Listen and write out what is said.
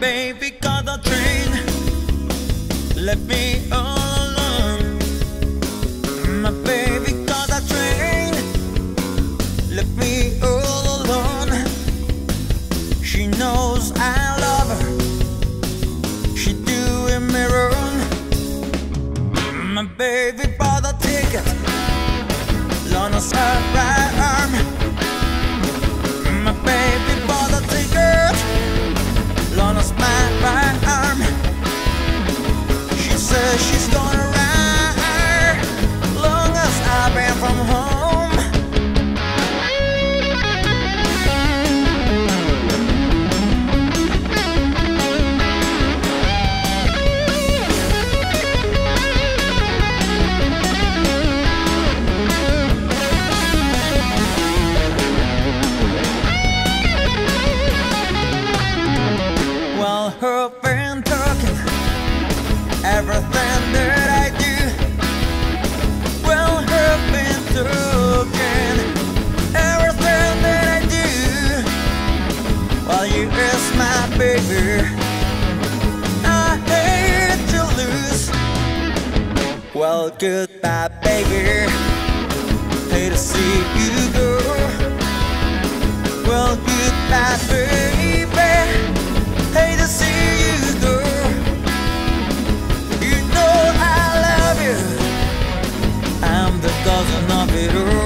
baby got the train Left me all alone. My baby got a train Left me all alone. She knows I love her. She doing me wrong My baby bought a ticket. Long as her right arm. baby. I hate to lose. Well, goodbye, baby. Hate to see you go. Well, goodbye, baby. Hate to see you go. You know I love you. I'm the cousin of it all.